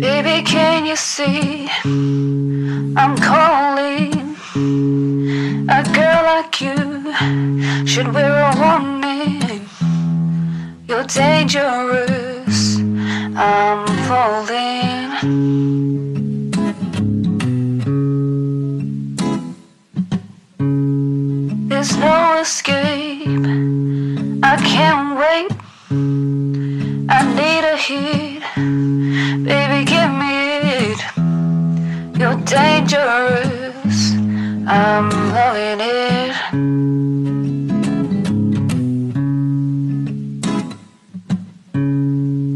Baby, can you see? I'm calling. A girl like you should wear a warning. You're dangerous. I'm falling. There's no escape. I can't wait. I need a hit. Baby, give me it. You're dangerous. I'm loving it.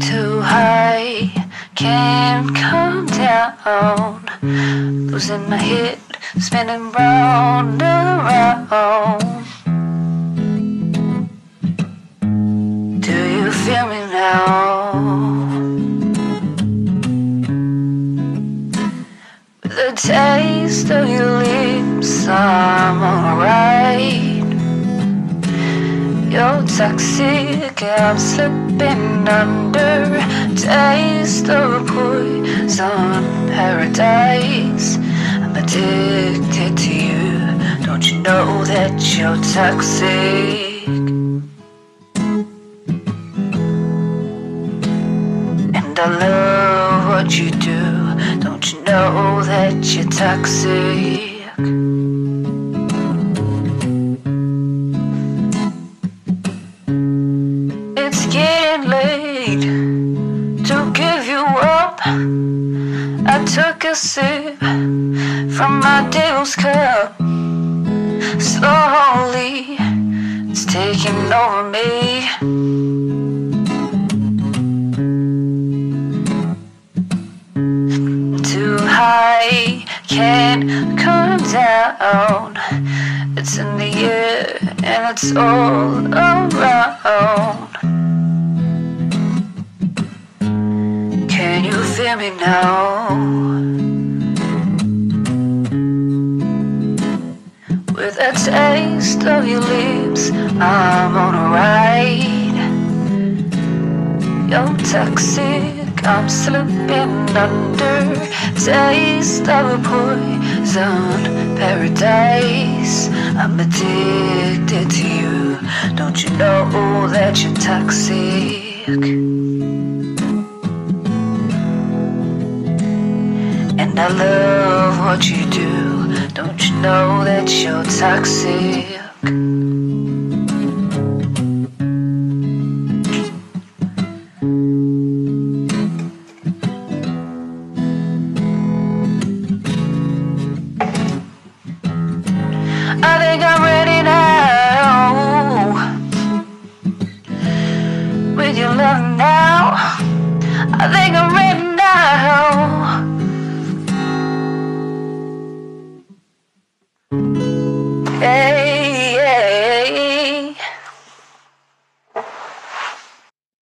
Too high, can't come down. Losing my head, spinning round and round. Do you feel me now? With the taste of your lips, I'm alright. You're toxic, I'm slipping under. Taste of poison paradise. I'm addicted to you. Don't you know that you're toxic? And I love what you do. Don't you know that you're toxic? It's getting late to give you up. I took a sip from my devil's cup. Slowly, it's taking over me. Too high, can't come down. It's in the air and it's all around. Feel me now? With a taste of your lips, I'm on a ride. You're toxic, I'm slipping under. Taste of a poison paradise. I'm addicted to you. Don't you know that you're toxic? And I love what you do. Don't you know that you're toxic?